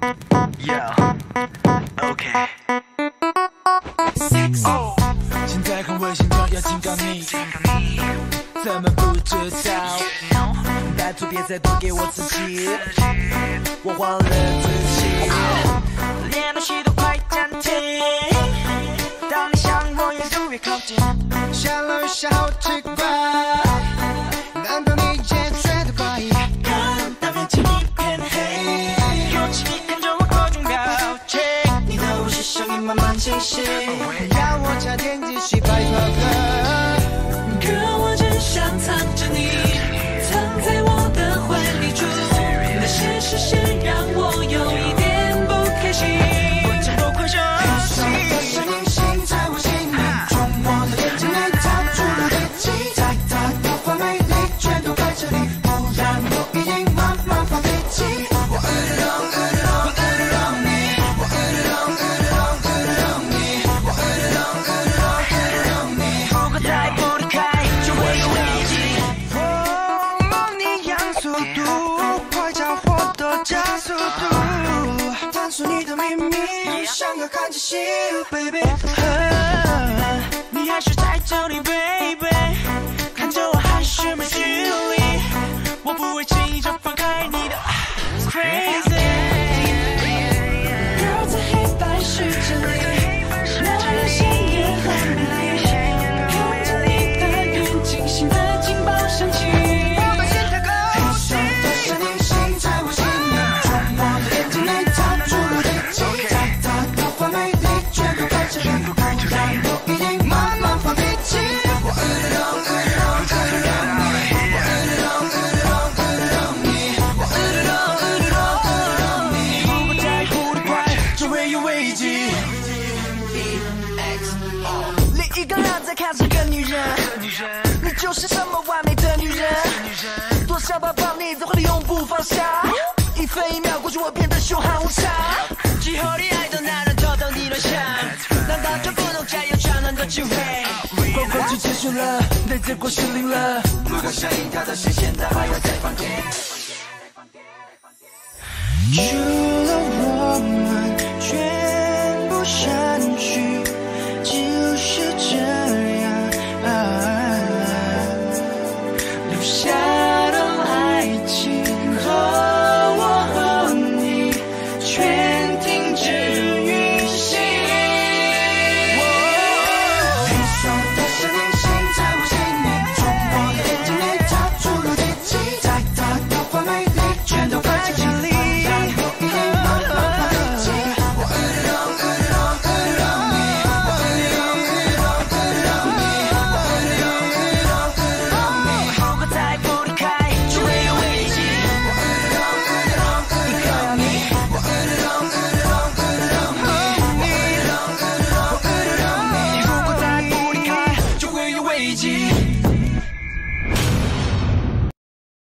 Yeah, OK。哦，现在很危险，就要警告你，怎么不知道？拜托别再多给我刺激，我忘了自己。连呼吸都快暂停。当你向我越走越靠近，想了一下，好奇怪，音慢慢清晰。让我差点继续拜托哥。可我想要看气戏，baby。你还是在这里，baby，看着我还是没距离，我不会轻易就放开你的，crazy。另一个人在看这个女人，你就是这么完美的女人，多想抱抱你，怎会永不放下？一分一秒过去，我变得凶悍无常。最后你爱的男人偷偷你乱想，难道就不能再有转换的机会？光棍节结束了，那结果是零了。如果声音它的谁现在还要在房间？You